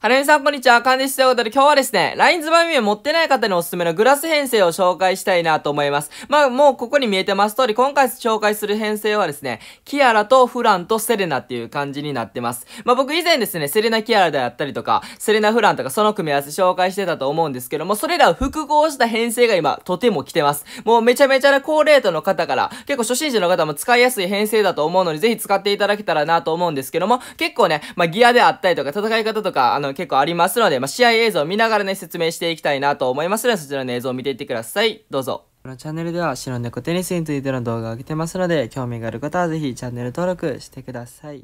はるみさん、こんにちは。かんです。ということで、今日はですね、ラインズバミを持ってない方におすすめのグラス編成を紹介したいなと思います。まあ、もうここに見えてます通り、今回紹介する編成はですね、キアラとフランとセレナっていう感じになってます。まあ、僕以前ですね、セレナキアラであったりとか、セレナフランとかその組み合わせ紹介してたと思うんですけども、それらを複合した編成が今、とても来てます。もうめちゃめちゃな高レートの方から、結構初心者の方も使いやすい編成だと思うので、ぜひ使っていただけたらなと思うんですけども、結構ね、まあ、ギアであったりとか、戦い方とか、あの、結構あります、ので、まあ、試合映像を見ながらね、説明していきたいなと思いますので、そちらの映像を見ていってください。どうぞ。このチャンネルでは白猫テニスについての動画を上げてますので、興味がある方はぜひチャンネル登録してください。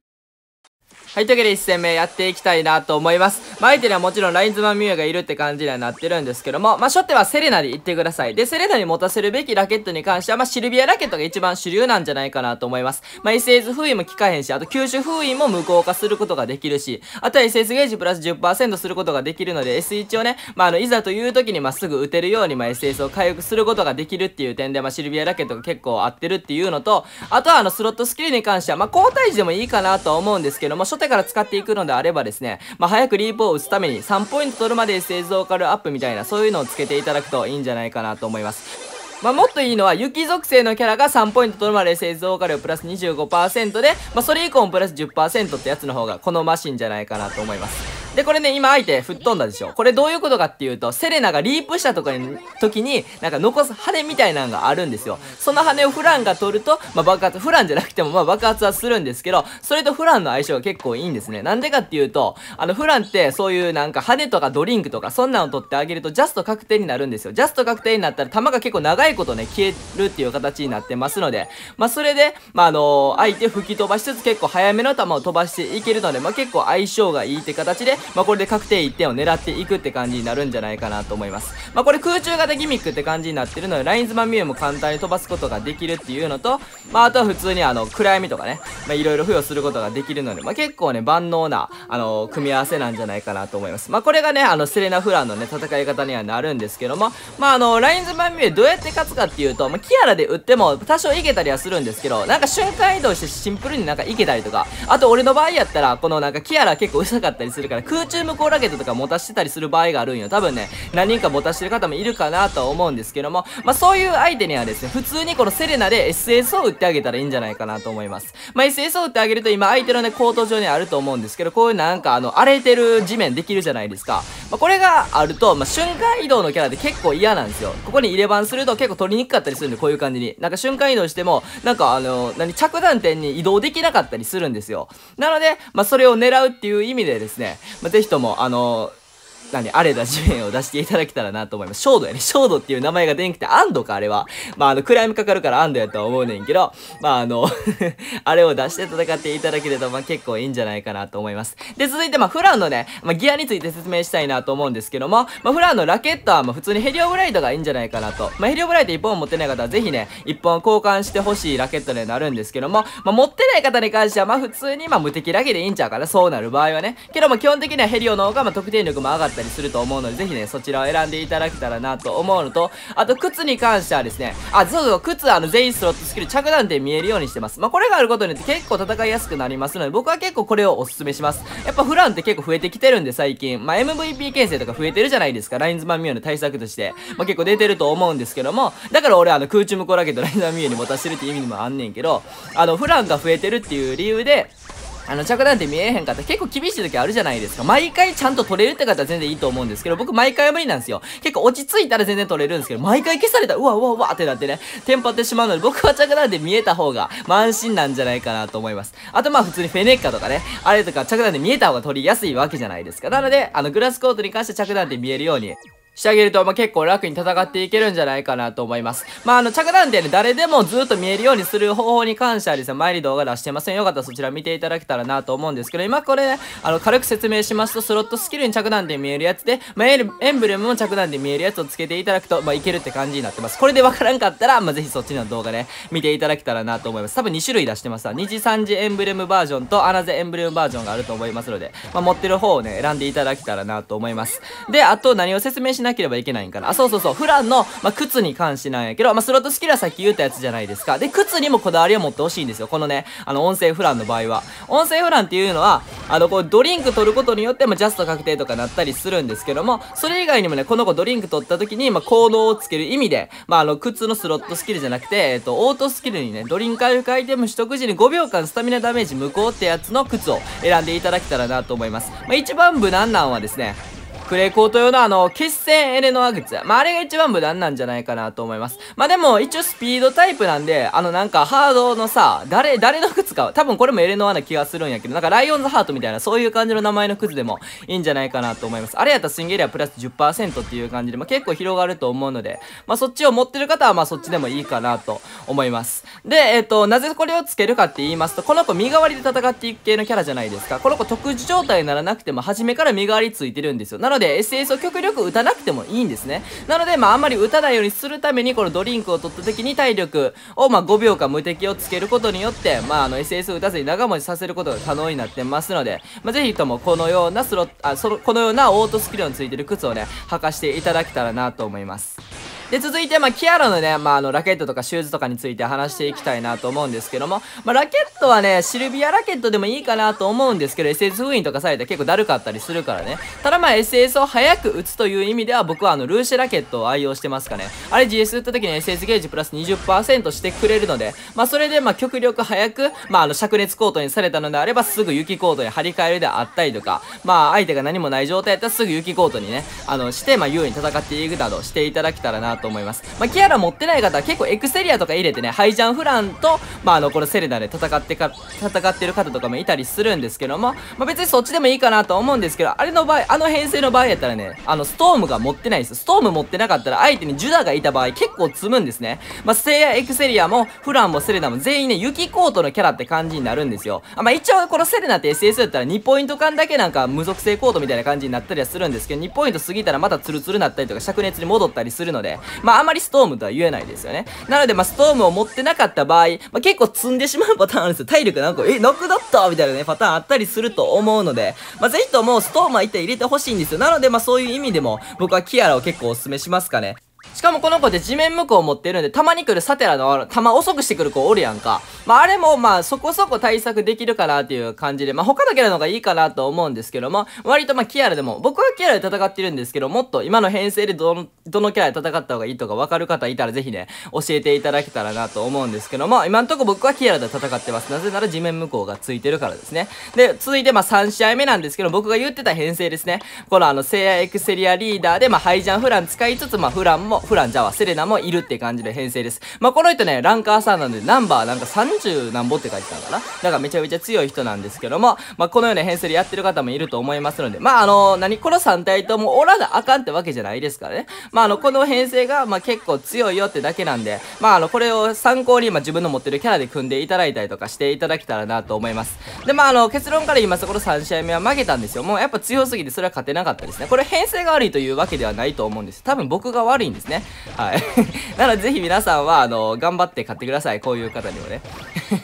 はい、というわけで1戦目やっていきたいなと思います。まあ、相手にはもちろんラインズマンミューがいるって感じにはなってるんですけども、まあ、初手はセレナで行ってください。で、セレナに持たせるべきラケットに関しては、まあ、シルビアラケットが一番主流なんじゃないかなと思います。まあ、SS 封印も効かへんし、あと吸収封印も無効化することができるし、あとは SS ゲージプラス10%することができるので、S1 をね、まあ、あの、いざという時にまっすぐ打てるように、まあ、SS を回復することができるっていう点で、まあ、シルビアラケットが結構合ってるっていうのと、あとはあの、スロットスキルに関しては、まあ、交代時でもいいかなとは思うんですけども、初手から使っていくのであればですね、まあ、早くリープを打つために3ポイント取るまで製造カルアップみたいな、そういうのをつけていただくといいんじゃないかなと思います。まあ、もっといいのは、雪属性のキャラが3ポイント取るまで製造火力プラス25%で、まあ、それ以降もプラス10%ってやつの方が好ましいんじゃないかなと思います。で、これね、今相手吹っ飛んだでしょ。これどういうことかっていうと、セレナがリープしたとかに、時に、なんか残す羽みたいなのがあるんですよ。その羽をフランが取ると、まあ、爆発、フランじゃなくても、まあ、爆発はするんですけど、それとフランの相性が結構いいんですね。なんでかっていうと、あの、フランってそういうなんか羽とかドリンクとか、そんなの取ってあげると、ジャスト確定になるんですよ。ジャスト確定になったら、弾が結構長いことね、消えるっていう形になってますので、まあ、それで、まあ、あのー、相手吹き飛ばしつつ結構早めの球を飛ばしていけるので、まあ、結構相性がいいって形で、まあ、これで確定1点を狙っていくって感じになるんじゃないかなと思います。まあ、これ空中型ギミックって感じになってるので、ラインズマンミューも簡単に飛ばすことができるっていうのと、まあ、あとは普通にあの、暗闇とかね、まあ、いろいろ付与することができるので、まあ、結構ね、万能な、あの、組み合わせなんじゃないかなと思います。まあ、これがね、あの、セレナ・フランのね、戦い方にはなるんですけども、まあ、あの、ラインズマンミューどうやって勝つかっていうと、まあ、キアラで打っても多少いけたりはするんですけど、なんか瞬間移動してシンプルになんかいけたりとか、あと俺の場合やったら、このなんかキアラ結構薄かったりするから、空中向こうラケットとか持たしてたりする場合があるんよ。多分ね、何人か持たしてる方もいるかなとは思うんですけども、まあそういう相手にはですね、普通にこのセレナで SS を打ってあげたらいいんじゃないかなと思います。まあ SS を打ってあげると今相手のね、コート上にあると思うんですけど、こういうなんかあの、荒れてる地面できるじゃないですか。まあこれがあると、まあ瞬間移動のキャラで結構嫌なんですよ。ここに入れ番すると結構取りにくかったりするんで、こういう感じに。なんか瞬間移動しても、なんかあの、何、着弾点に移動できなかったりするんですよ。なので、まあ、それを狙うっていう意味でですね、まあ、ぜひとも、あの、何、あれだ地面を出していただけたらなと思います。ショードやね。ショードっていう名前が出んくて、アンドか、あれは。まあ、あの、暗闇かかるからアンドやとは思うねんけど、まあ、あの あれを出して戦っていただけると、まあ、結構いいんじゃないかなと思います。で、続いて、まあ、フランのね、まあ、ギアについて説明したいなと思うんですけども、まあ、フランのラケットは、まあ、普通にヘリオブライトがいいんじゃないかなと。まあ、ヘリオブライト1本持ってない方は、ぜひね、1本交換してほしいラケットになるんですけども、まあ、持ってない方に関しては、まあ、普通に、まあ、無敵だけでいいんちゃうかな、そうなる場合はね。けども、基本的にはヘリオの方が、まあ、得点力も上がったりすると思うので、ぜひね、そちらを選んでいただけたらなと思うのと、あと、靴に関してはですね、あ、そうそう、靴あの、全員スロットスキル着弾点見えるようにしてます。まあ、これがあることによって結構戦いやすくなりますので、僕は結構これをお勧めします。やっぱフランって結構増えてきてるんで、最近。まあ、MVP 形成とか増えてるじゃないですか。ラインズマンミューの対策として。まあ、結構出てると思うんですけども、だから俺あの、空中向こうラケットラインズマンミューに持たせるっていう意味にもあんねんけど、あの、フランが増えてるっていう理由で、あの、着弾って見えへんかったら結構厳しい時あるじゃないですか。毎回ちゃんと取れるって方は全然いいと思うんですけど、僕毎回は無理なんですよ。結構落ち着いたら全然取れるんですけど、毎回消されたら、うわうわうわってなってね、テンパってしまうので、僕は着弾で見えた方が、まあ安心なんじゃないかなと思います。あとまあ普通にフェネッカとかね、あれとか着弾で見えた方が取りやすいわけじゃないですか。なので、あの、グラスコートに関して着弾で見えるように、してあげると、まあ、結構楽に戦っていけるんじゃないかなと思います。まあ、あの、着弾点ね、誰でもずっと見えるようにする方法に関してはですね、前に動画出してません。よかったらそちら見ていただけたらなと思うんですけど、今これ、ね、あの、軽く説明しますと、スロットスキルに着弾点見えるやつで、まあ、エンブレムも着弾点見えるやつをつけていただくと、まあ、いけるって感じになってます。これでわからんかったら、まあ、ぜひそっちの動画ね、見ていただけたらなと思います。多分2種類出してますわ。2次3次エンブレムバージョンと、アナゼエンブレムバージョンがあると思いますので、まあ、持ってる方をね、選んでいただけたらなと思います。で、あと何を説明しなければいけないんかな。あ、そうそうそう、フランの、まあ、靴に関してなんやけど、まあ、スロットスキルはさっき言ったやつじゃないですか。で、靴にもこだわりを持ってほしいんですよ。このね、あの、音声フランの場合は。音声フランっていうのは、あの、こう、ドリンク取ることによって、まあ、ジャスト確定とかなったりするんですけども、それ以外にもね、この子ドリンク取った時に、まあ、行動をつける意味で、まあ、あの、靴のスロットスキルじゃなくて、えっと、オートスキルにね、ドリンク回復アイテム取得時に5秒間スタミナダメージ無効ってやつの靴を選んでいただけたらなと思います。まあ、一番無難なんはですね、クレイコート用のあの、決戦エレノア靴。まあ、あれが一番無難なんじゃないかなと思います。まあ、でも、一応スピードタイプなんで、あの、なんか、ハードのさ、誰、誰の靴か、多分これもエレノアな気がするんやけど、なんか、ライオンズハートみたいな、そういう感じの名前の靴でもいいんじゃないかなと思います。あれやったらスイングエリアプラス10%っていう感じで、まあ、結構広がると思うので、まあ、そっちを持ってる方は、まあ、そっちでもいいかなと思います。で、えっ、ー、と、なぜこれをつけるかって言いますと、この子身代わりで戦っていく系のキャラじゃないですか。この子特殊状態にならなくても、初めから身代わりついてるんですよ。なので、で SS を極力打たなくてもいいんですね。なので、まあ、あんまり打たないようにするために、このドリンクを取った時に体力を、まあ、5秒間無敵をつけることによって、まあ、あの、SS を打たずに長持ちさせることが可能になってますので、まあ、ぜひともこのようなスロット、あ、その、このようなオートスキルのついてる靴をね、履かしていただけたらなと思います。で、続いて、まあ、キアラのね、まあ、あの、ラケットとかシューズとかについて話していきたいなと思うんですけども、まあ、ラケットはね、シルビアラケットでもいいかなと思うんですけど、SS 封印とかされて結構だるかったりするからね。ただまあ、SS を早く打つという意味では、僕はあの、ルーシェラケットを愛用してますかね。あれ GS 打った時に SS ゲージプラス20%してくれるので、まあ、それで、まあ、極力早く、まあ、あの、灼熱コートにされたのであれば、すぐ雪コートに張り替えるであったりとか、まあ、相手が何もない状態やったらすぐ雪コートにね、あの、して、まあ、優位に戦っていくなどしていただけたらなと思います。まあキャラ持ってない方は結構エクセリアとか入れてね、ハイジャンフランと、まあ、あの、このセレナで戦ってか、戦ってる方とかもいたりするんですけども、まあ、別にそっちでもいいかなと思うんですけど、あれの場合、あの編成の場合やったらね、あの、ストームが持ってないです。ストーム持ってなかったら相手にジュダがいた場合結構積むんですね。まあ、セイヤ、エクセリアも、フランもセレナも全員ね、雪コートのキャラって感じになるんですよ。あまあ、一応このセレナって SS だったら2ポイント間だけなんか無属性コートみたいな感じになったりはするんですけど、2ポイント過ぎたらまたツルツルなったりとか灼熱に戻ったりするので、まあ、あまりストームとは言えないですよね。なので、まあ、ストームを持ってなかった場合、まあ、結構積んでしまうパターンあるんですよ。体力なんか、え、なくなったみたいなね、パターンあったりすると思うので、まあ、ぜひともストームは一体入れてほしいんですよ。なので、まあ、そういう意味でも、僕はキアラを結構お勧めしますかね。しかもこの子って地面向こう持ってるんで、たまに来るサテラの球遅くしてくる子おるやんか。まああれもまあそこそこ対策できるかなっていう感じで、まあ他のキャラの方がいいかなと思うんですけども、割とまあキアラでも、僕はキアラで戦ってるんですけど、もっと今の編成でどの、どのキャラで戦った方がいいとか分かる方いたらぜひね、教えていただけたらなと思うんですけども、今んとこ僕はキアラで戦ってます。なぜなら地面向こうがついてるからですね。で、続いてまあ3試合目なんですけど、僕が言ってた編成ですね。このあの、聖夜エクセリアリーダーで、まあハイジャンフラン使いつつ、まあフランも、フランじゃあセレナもいるって感じで編成です。まあ、この人ね、ランカーさんなんで、ナンバーなんか30何ぼって書いてたのかな？だからめちゃめちゃ強い人なんですけども、まあ、このような編成でやってる方もいると思いますので、まあ、あのー、何この3体ともオラがあかんってわけじゃないですからね。まあ、あの、この編成が、まあ、結構強いよってだけなんで、まあ、あの、これを参考に、まあ、自分の持ってるキャラで組んでいただいたりとかしていただけたらなと思います。で、まあ、あの、結論から言いますと、この3試合目は負けたんですよ。もうやっぱ強すぎてそれは勝てなかったですね。これ編成が悪いというわけではないと思うんです。多分僕が悪いんですね。はい。なので、ぜひ皆さんは、あの、頑張って買ってください。こういう方にもね。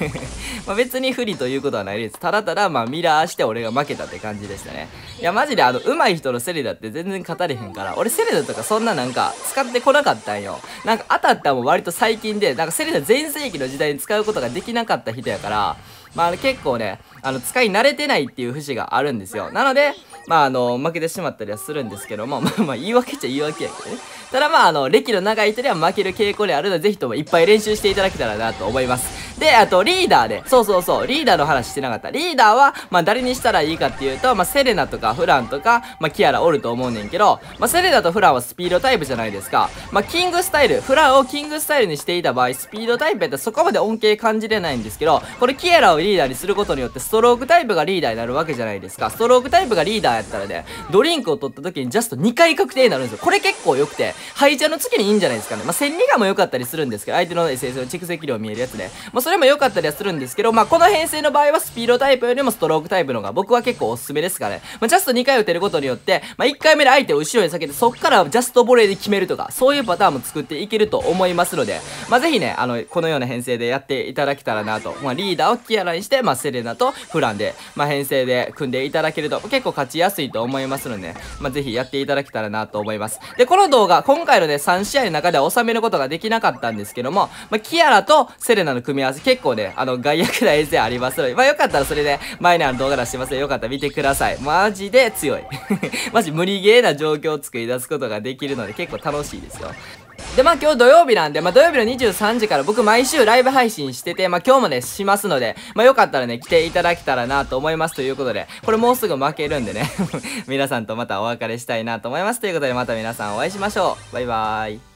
ま別に不利ということはないです。ただただ、まあミラーして俺が負けたって感じでしたね。いや、マジであの、上手い人のセレダって全然勝たれへんから、俺セレダとかそんななんか使ってこなかったんよ。なんか当たったも割と最近で、なんかセレダ全盛期の時代に使うことができなかった人やから、まあ結構ね、あの、使い慣れてないっていう節があるんですよ。なので、まああの、負けてしまったりはするんですけども、まあまあ言い訳っちゃ言い訳やけどね。ただまああの、歴の長い人では負ける傾向であるので、ぜひともいっぱい練習していただけたらなと思います。で、あと、リーダーで、そうそうそう、リーダーの話してなかった。リーダーは、まあ、誰にしたらいいかっていうと、まあ、セレナとかフランとか、まあ、キアラおると思うねんけど、まあ、セレナとフランはスピードタイプじゃないですか。まあ、キングスタイル、フランをキングスタイルにしていた場合、スピードタイプやったらそこまで恩恵感じれないんですけど、これキアラをリーダーにすることによって、ストロークタイプがリーダーになるわけじゃないですか。ストロークタイプがリーダーやったらね、ドリンクを取った時にジャスト2回確定になるんですよ。これ結構良くて、ハイジャの次にいいんじゃないですかね。まあ、1000リガも良かったりするんですけど、相手の SS の蓄積量見えるやつで、まあ、それも良かったりはするんですけど、まあ、この編成の場合はスピードタイプよりもストロークタイプの方が僕は結構おすすめですからね。まあ、ジャスト2回打てることによって、まあ、1回目で相手を後ろに避けて、そっからジャストボレーで決めるとか、そういうパターンも作っていけると思いますので、まあ、ぜひね、あの、このような編成でやっていただけたらなと。まあ、リーダーをキアラにして、まあ、セレナとフランで、まあ、編成で組んでいただけると結構勝ちやすいと思いますので、ね、まあ、ぜひやっていただけたらなと思います。で、この動画、今回のね、3試合の中では収めることができなかったんですけども、まあ、キアラとセレナの組み合わせ結構ね、あの、外役な遠征ありますので、まあよかったらそれで、マイナーの動画出してますので、よかったら見てください。マジで強い。マジ無理ゲーな状況を作り出すことができるので、結構楽しいですよ。で、まあ今日土曜日なんで、まあ土曜日の23時から僕毎週ライブ配信してて、まあ今日もね、しますので、まあよかったらね、来ていただけたらなと思いますということで、これもうすぐ負けるんでね 皆さんとまたお別れしたいなと思います。ということでまた皆さんお会いしましょう。バイバーイ。